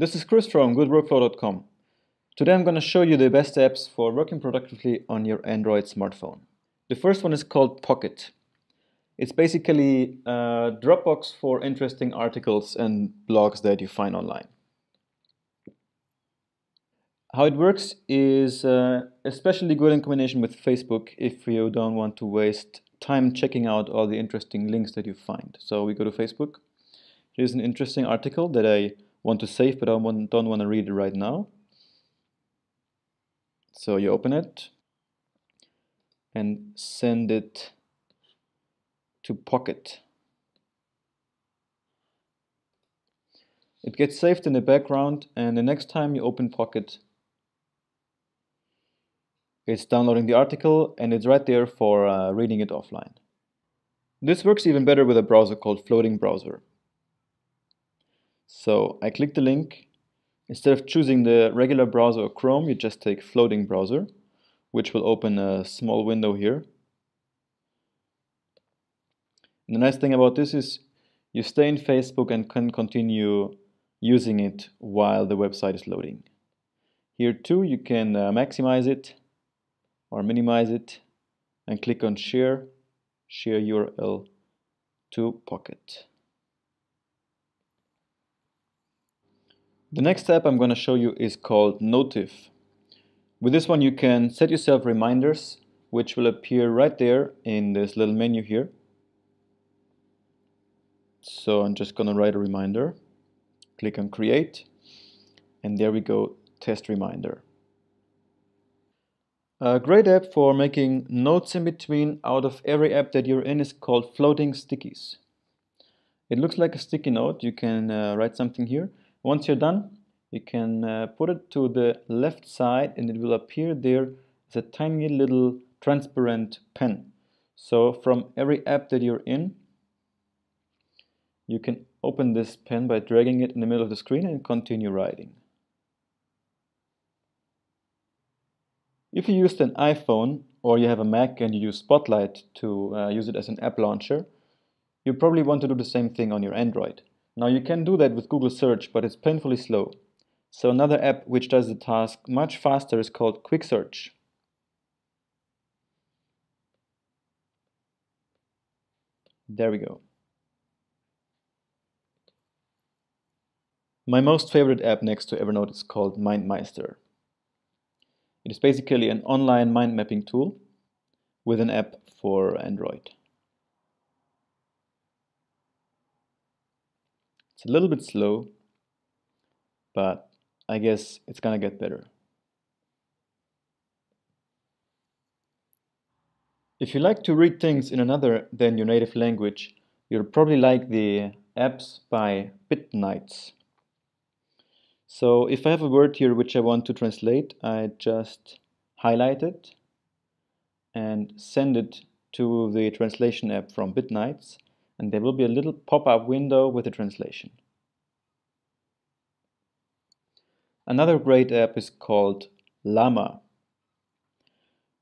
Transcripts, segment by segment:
This is Chris from goodworkflow.com. Today I'm going to show you the best apps for working productively on your Android smartphone. The first one is called Pocket. It's basically a Dropbox for interesting articles and blogs that you find online. How it works is uh, especially good in combination with Facebook if you don't want to waste time checking out all the interesting links that you find. So we go to Facebook. Here's an interesting article that I want to save but I don't want to read it right now. So you open it and send it to Pocket. It gets saved in the background and the next time you open Pocket it's downloading the article and it's right there for uh, reading it offline. This works even better with a browser called Floating Browser. So I click the link. Instead of choosing the regular browser or Chrome, you just take Floating Browser, which will open a small window here. And the nice thing about this is you stay in Facebook and can continue using it while the website is loading. Here too, you can uh, maximize it or minimize it and click on share, share URL to Pocket. The next app I'm going to show you is called Notif. With this one you can set yourself reminders which will appear right there in this little menu here. So I'm just going to write a reminder, click on create, and there we go, test reminder. A great app for making notes in between out of every app that you're in is called Floating Stickies. It looks like a sticky note, you can uh, write something here once you're done, you can uh, put it to the left side and it will appear there as a tiny little transparent pen. So from every app that you're in, you can open this pen by dragging it in the middle of the screen and continue writing. If you used an iPhone or you have a Mac and you use Spotlight to uh, use it as an app launcher, you probably want to do the same thing on your Android. Now you can do that with Google search, but it's painfully slow. So another app which does the task much faster is called Quick Search. There we go. My most favorite app next to Evernote is called MindMeister. It is basically an online mind mapping tool with an app for Android. It's a little bit slow, but I guess it's gonna get better. If you like to read things in another than your native language, you'll probably like the apps by BitNights. So if I have a word here which I want to translate, I just highlight it and send it to the translation app from BitNights and there will be a little pop-up window with a translation. Another great app is called Llama.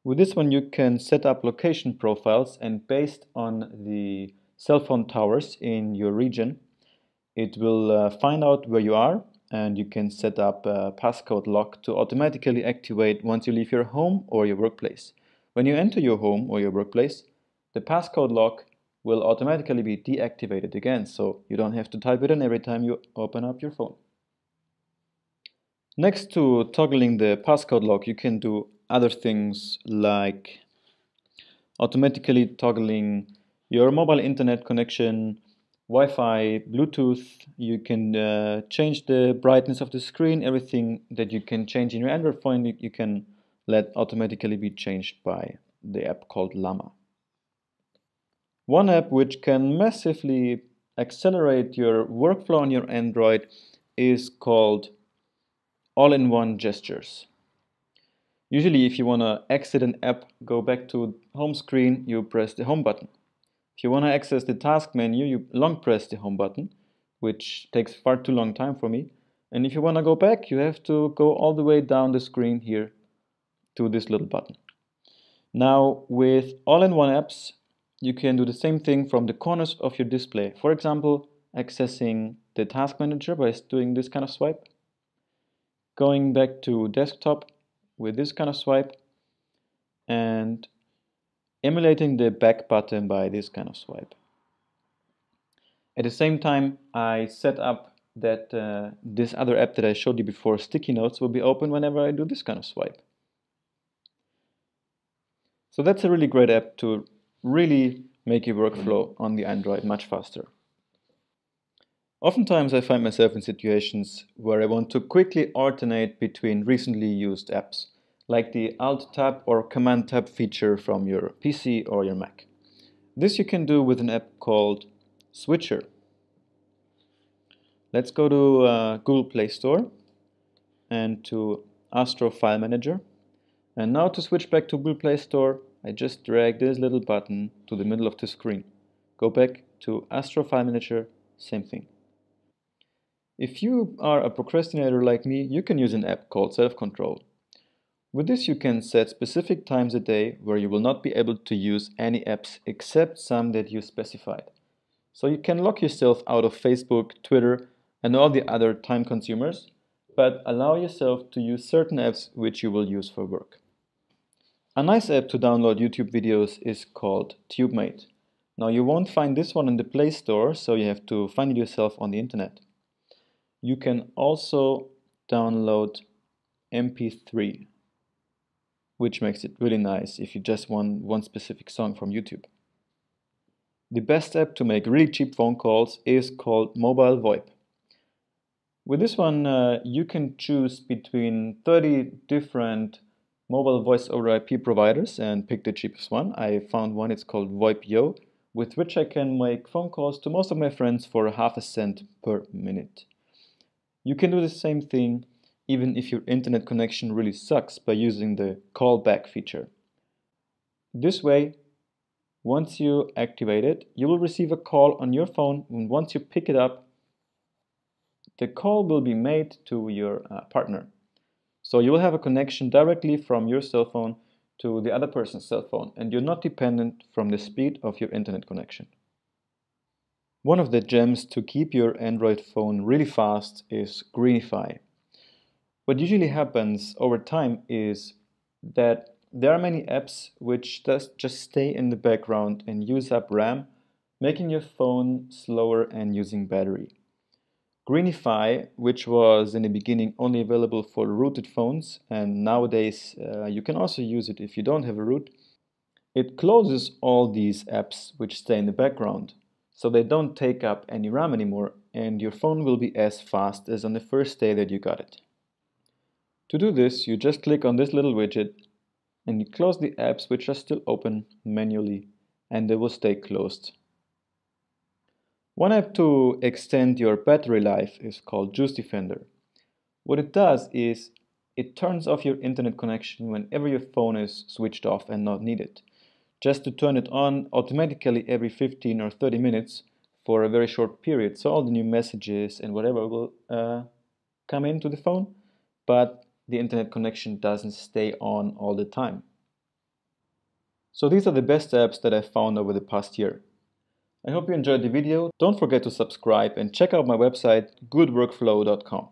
With this one you can set up location profiles and based on the cell phone towers in your region it will uh, find out where you are and you can set up a passcode lock to automatically activate once you leave your home or your workplace. When you enter your home or your workplace, the passcode lock will automatically be deactivated again, so you don't have to type it in every time you open up your phone. Next to toggling the passcode lock, you can do other things like automatically toggling your mobile internet connection, Wi-Fi, Bluetooth, you can uh, change the brightness of the screen, everything that you can change in your Android phone, you, can let automatically be changed by the app called Llama. One app which can massively accelerate your workflow on your Android is called All-in-One Gestures. Usually if you want to exit an app, go back to home screen, you press the home button. If you want to access the task menu, you long press the home button, which takes far too long time for me. And if you want to go back, you have to go all the way down the screen here to this little button. Now with all-in-one apps, you can do the same thing from the corners of your display. For example, accessing the task manager by doing this kind of swipe. going back to desktop with this kind of swipe and emulating the back button by this kind of swipe. At the same time, I set up that uh, this other app that I showed you before, Sticky Notes, will be open whenever I do this kind of swipe. So that's a really great app to really make your workflow on the Android much faster. Oftentimes I find myself in situations where I want to quickly alternate between recently used apps, like the Alt Tab or Command Tab feature from your PC or your Mac. This you can do with an app called Switcher. Let's go to uh, Google Play Store and to Astro File Manager. And now to switch back to Google Play Store, I just drag this little button to the middle of the screen. Go back to Astro File Manager, same thing. If you are a procrastinator like me, you can use an app called Self Control. With this you can set specific times a day where you will not be able to use any apps except some that you specified. So you can lock yourself out of Facebook, Twitter, and all the other time consumers, but allow yourself to use certain apps which you will use for work. A nice app to download YouTube videos is called TubeMate. Now you won't find this one in the Play Store, so you have to find it yourself on the internet. You can also download MP3, which makes it really nice if you just want one specific song from YouTube. The best app to make really cheap phone calls is called Mobile VoIP. With this one, uh, you can choose between 30 different mobile voice over IP providers and pick the cheapest one. I found one, it's called VoIP.io, with which I can make phone calls to most of my friends for half a cent per minute. You can do the same thing even if your internet connection really sucks by using the callback feature. This way, once you activate it, you will receive a call on your phone and once you pick it up, the call will be made to your uh, partner. So you will have a connection directly from your cell phone to the other person's cell phone and you're not dependent from the speed of your internet connection. One of the gems to keep your Android phone really fast is Greenify. What usually happens over time is that there are many apps which just stay in the background and use up RAM, making your phone slower and using battery. Greenify, which was in the beginning only available for rooted phones, and nowadays uh, you can also use it if you don't have a root, it closes all these apps which stay in the background, so they don't take up any RAM anymore, and your phone will be as fast as on the first day that you got it. To do this, you just click on this little widget and you close the apps which are still open manually and they will stay closed one app to extend your battery life is called Juice Defender. What it does is it turns off your internet connection whenever your phone is switched off and not needed. Just to turn it on automatically every 15 or 30 minutes for a very short period. So all the new messages and whatever will uh, come into the phone, but the internet connection doesn't stay on all the time. So these are the best apps that I've found over the past year. I hope you enjoyed the video. Don't forget to subscribe and check out my website goodworkflow.com.